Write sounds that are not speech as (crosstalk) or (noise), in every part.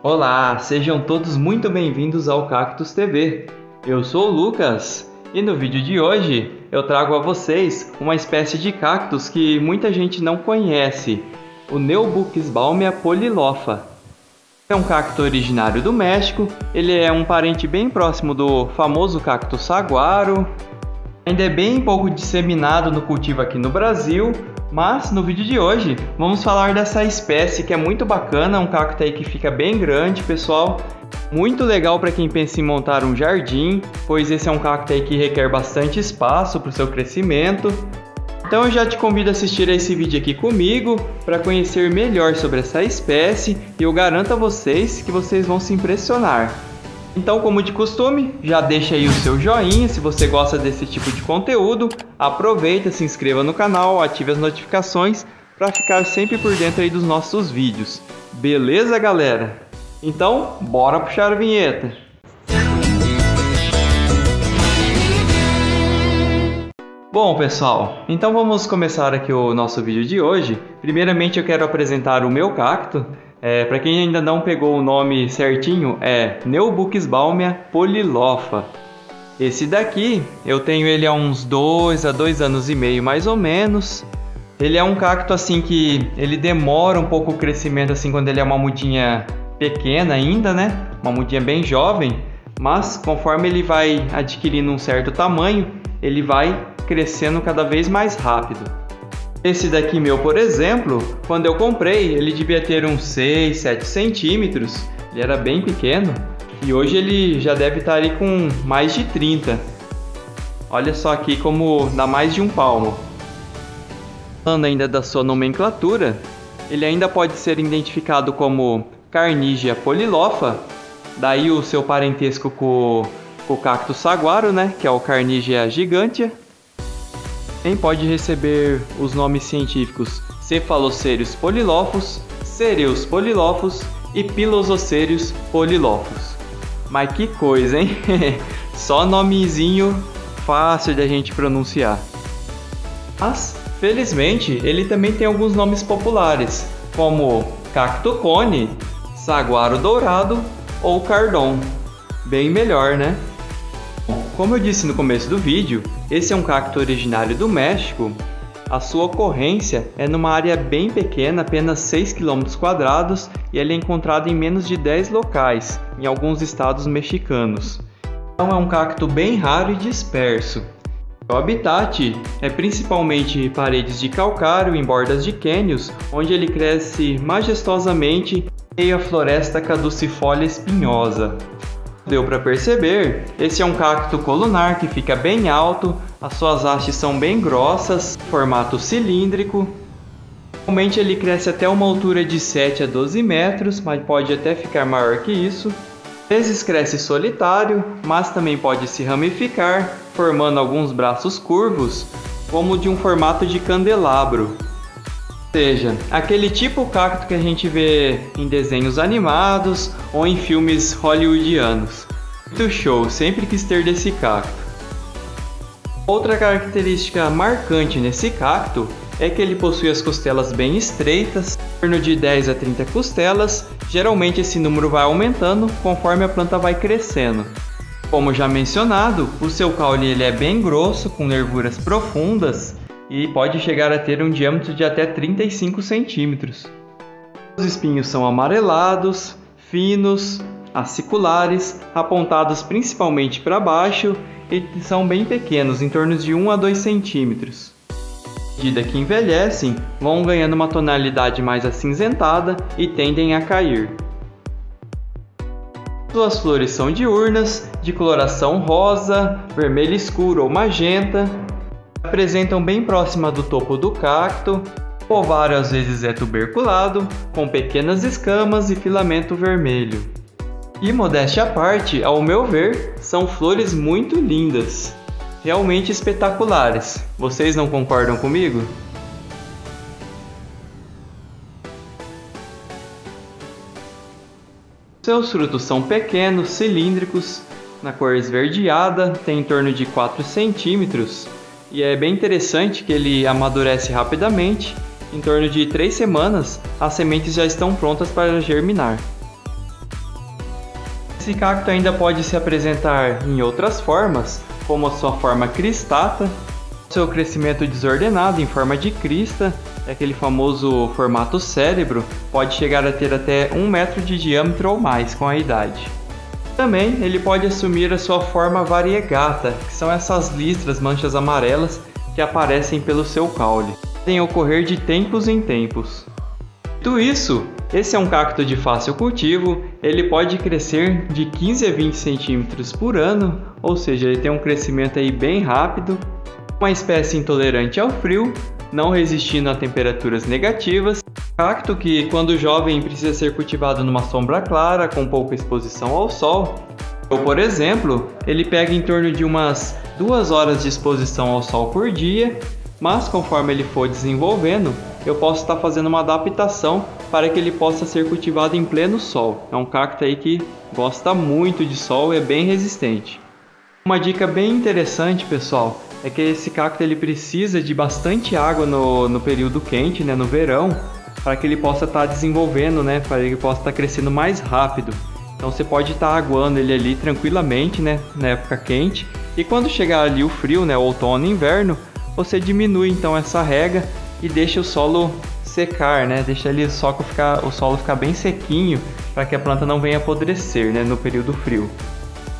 Olá, sejam todos muito bem-vindos ao Cactus TV. Eu sou o Lucas e no vídeo de hoje eu trago a vocês uma espécie de cactus que muita gente não conhece, o Neubuchsbaumia polylofa. É um cacto originário do México, ele é um parente bem próximo do famoso cacto saguaro. Ainda é bem pouco disseminado no cultivo aqui no Brasil, mas no vídeo de hoje vamos falar dessa espécie que é muito bacana, um cacto aí que fica bem grande, pessoal. Muito legal para quem pensa em montar um jardim, pois esse é um cacto aí que requer bastante espaço para o seu crescimento. Então eu já te convido a assistir a esse vídeo aqui comigo para conhecer melhor sobre essa espécie e eu garanto a vocês que vocês vão se impressionar. Então, como de costume, já deixa aí o seu joinha se você gosta desse tipo de conteúdo. Aproveita, se inscreva no canal, ative as notificações para ficar sempre por dentro aí dos nossos vídeos. Beleza, galera? Então, bora puxar a vinheta. Bom, pessoal, então vamos começar aqui o nosso vídeo de hoje. Primeiramente eu quero apresentar o meu cacto. É, Para quem ainda não pegou o nome certinho, é Neubuchsbaumia polylofa. Esse daqui, eu tenho ele há uns dois a dois anos e meio mais ou menos. Ele é um cacto assim que ele demora um pouco o crescimento assim quando ele é uma mudinha pequena ainda, né? Uma mudinha bem jovem, mas conforme ele vai adquirindo um certo tamanho, ele vai crescendo cada vez mais rápido. Esse daqui meu, por exemplo, quando eu comprei, ele devia ter uns 6, 7 centímetros, ele era bem pequeno, e hoje ele já deve estar aí com mais de 30. Olha só aqui como dá mais de um palmo. Falando ainda da sua nomenclatura, ele ainda pode ser identificado como Carnigia polylofa, daí o seu parentesco com, com o cacto saguaro, né, que é o Carnigia gigantea. Também pode receber os nomes científicos Cephalocerius polilofos, Cereus polilofos e Pilosocerius polilofos. Mas que coisa, hein? (laughs) Só nomezinho fácil da gente pronunciar. Mas, felizmente, ele também tem alguns nomes populares, como cactocone, saguaro dourado ou cardon. Bem melhor, né? Como eu disse no começo do vídeo, esse é um cacto originário do México. A sua ocorrência é numa área bem pequena, apenas 6 km quadrados, e ele é encontrado em menos de 10 locais, em alguns estados mexicanos. Então é um cacto bem raro e disperso. O habitat é principalmente paredes de calcário em bordas de cânions, onde ele cresce majestosamente em meio à floresta caducifólia espinhosa deu para perceber, esse é um cacto colunar que fica bem alto, as suas hastes são bem grossas, formato cilíndrico. Normalmente ele cresce até uma altura de 7 a 12 metros, mas pode até ficar maior que isso. Às vezes cresce solitário, mas também pode se ramificar, formando alguns braços curvos, como de um formato de candelabro seja, aquele tipo cacto que a gente vê em desenhos animados ou em filmes hollywoodianos. Muito show, sempre quis ter desse cacto. Outra característica marcante nesse cacto é que ele possui as costelas bem estreitas, em torno de 10 a 30 costelas. Geralmente esse número vai aumentando conforme a planta vai crescendo. Como já mencionado, o seu caule ele é bem grosso, com nervuras profundas e pode chegar a ter um diâmetro de até 35 centímetros. Os espinhos são amarelados, finos, aciculares, apontados principalmente para baixo e são bem pequenos, em torno de 1 a 2 centímetros. À medida que envelhecem, vão ganhando uma tonalidade mais acinzentada e tendem a cair. Suas flores são diurnas, de coloração rosa, vermelho escuro ou magenta, apresentam bem próxima do topo do cacto. O ovário às vezes é tuberculado, com pequenas escamas e filamento vermelho. E modéstia à parte, ao meu ver, são flores muito lindas, realmente espetaculares. Vocês não concordam comigo? Seus frutos são pequenos, cilíndricos, na cor esverdeada, tem em torno de 4 centímetros e é bem interessante que ele amadurece rapidamente. Em torno de 3 semanas, as sementes já estão prontas para germinar. Esse cacto ainda pode se apresentar em outras formas, como a sua forma cristata, seu crescimento desordenado em forma de crista, aquele famoso formato cérebro, pode chegar a ter até um metro de diâmetro ou mais com a idade. Também ele pode assumir a sua forma variegata, que são essas listras, manchas amarelas que aparecem pelo seu caule. Podem ocorrer de tempos em tempos. Dito isso, esse é um cacto de fácil cultivo, ele pode crescer de 15 a 20 centímetros por ano, ou seja, ele tem um crescimento aí bem rápido, uma espécie intolerante ao frio, não resistindo a temperaturas negativas, cacto que, quando jovem, precisa ser cultivado numa sombra clara, com pouca exposição ao sol. Ou, por exemplo, ele pega em torno de umas duas horas de exposição ao sol por dia, mas conforme ele for desenvolvendo, eu posso estar fazendo uma adaptação para que ele possa ser cultivado em pleno sol. É um cacto aí que gosta muito de sol e é bem resistente. Uma dica bem interessante, pessoal, é que esse cacto ele precisa de bastante água no, no período quente, né, no verão, para que ele possa estar tá desenvolvendo, né, para que ele possa estar tá crescendo mais rápido. Então você pode estar tá aguando ele ali tranquilamente, né, na época quente. E quando chegar ali o frio, né, outono e inverno, você diminui então essa rega e deixa o solo secar, né? Deixa ali o solo ficar, o solo ficar bem sequinho para que a planta não venha apodrecer, né, no período frio.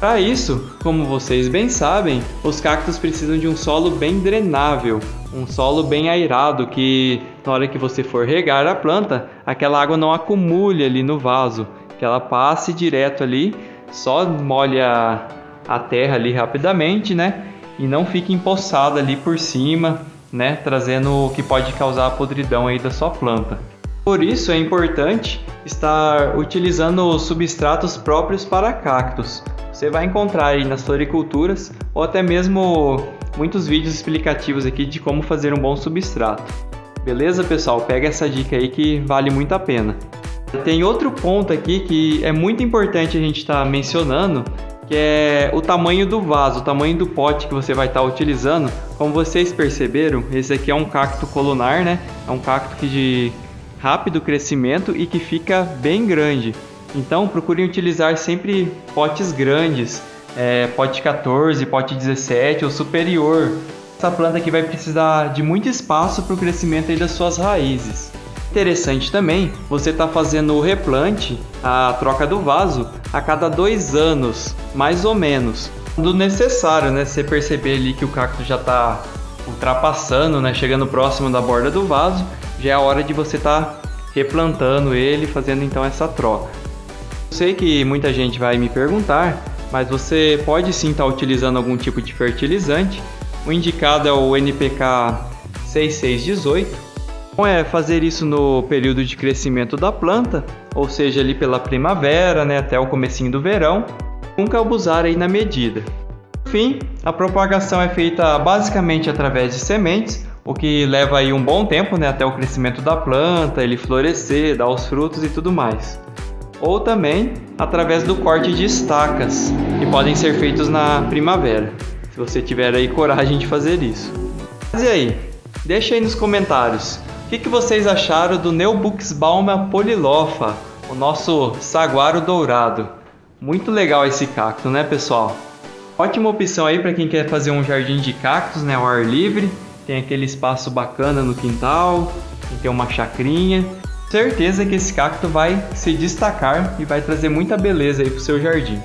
Para isso, como vocês bem sabem, os cactos precisam de um solo bem drenável, um solo bem airado que na hora que você for regar a planta, aquela água não acumule ali no vaso, que ela passe direto ali, só molha a terra ali rapidamente, né? E não fique empoçada ali por cima, né? Trazendo o que pode causar a podridão aí da sua planta. Por isso é importante estar utilizando substratos próprios para cactos, você vai encontrar aí nas floriculturas ou até mesmo muitos vídeos explicativos aqui de como fazer um bom substrato. Beleza, pessoal? Pega essa dica aí que vale muito a pena. Tem outro ponto aqui que é muito importante a gente estar tá mencionando, que é o tamanho do vaso, o tamanho do pote que você vai estar tá utilizando. Como vocês perceberam, esse aqui é um cacto colunar, né? É um cacto que de rápido crescimento e que fica bem grande. Então procurem utilizar sempre potes grandes, é, pote 14, pote 17 ou superior. Essa planta aqui vai precisar de muito espaço para o crescimento das suas raízes. Interessante também, você está fazendo o replante, a troca do vaso, a cada dois anos, mais ou menos. Do necessário, né? Você perceber ali que o cacto já está ultrapassando, né? Chegando próximo da borda do vaso, já é a hora de você estar tá replantando ele, fazendo então essa troca. Sei que muita gente vai me perguntar, mas você pode sim estar tá utilizando algum tipo de fertilizante. O indicado é o NPK 6618. Bom é fazer isso no período de crescimento da planta, ou seja, ali pela primavera, né, até o comecinho do verão. Nunca abusar aí na medida. Por fim, a propagação é feita basicamente através de sementes, o que leva aí um bom tempo, né, até o crescimento da planta, ele florescer, dar os frutos e tudo mais ou também através do corte de estacas, que podem ser feitos na primavera, se você tiver aí coragem de fazer isso. Mas e aí? Deixa aí nos comentários o que, que vocês acharam do Neubuxbauma polilofa, o nosso saguaro dourado. Muito legal esse cacto, né, pessoal? Ótima opção aí para quem quer fazer um jardim de cactos, né, ao ar livre. Tem aquele espaço bacana no quintal, tem uma chacrinha Certeza que esse cacto vai se destacar e vai trazer muita beleza aí pro seu jardim.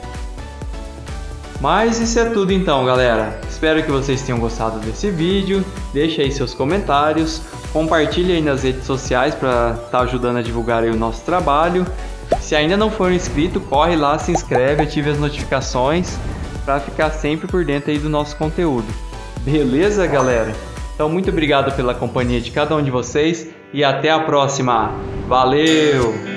Mas isso é tudo então, galera. Espero que vocês tenham gostado desse vídeo. Deixe aí seus comentários, compartilhe aí nas redes sociais para estar tá ajudando a divulgar o nosso trabalho. Se ainda não for inscrito, corre lá, se inscreve, ative as notificações para ficar sempre por dentro aí do nosso conteúdo. Beleza, galera? Então, muito obrigado pela companhia de cada um de vocês e até a próxima. Valeu!